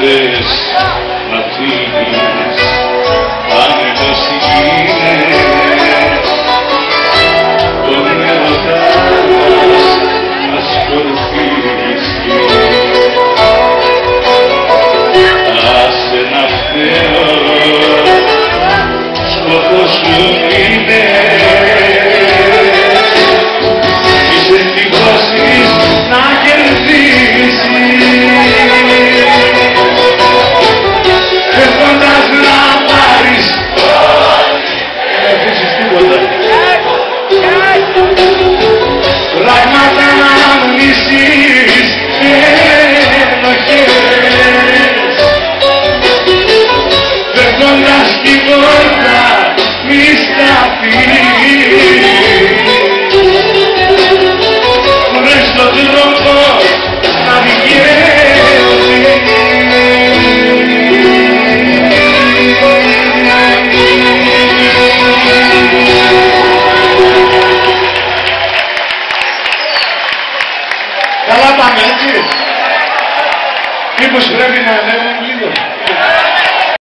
θες να φύγεις άνετος γίνες τον ερωτά μας να σκορπίσει άσε να φταίω. Σκοπός μου είναι τίποτα μη σταθείς Βρες τον τρόπο να Καλά πάμε έτσι. Μήπως πρέπει να ανέβουμε λίγο.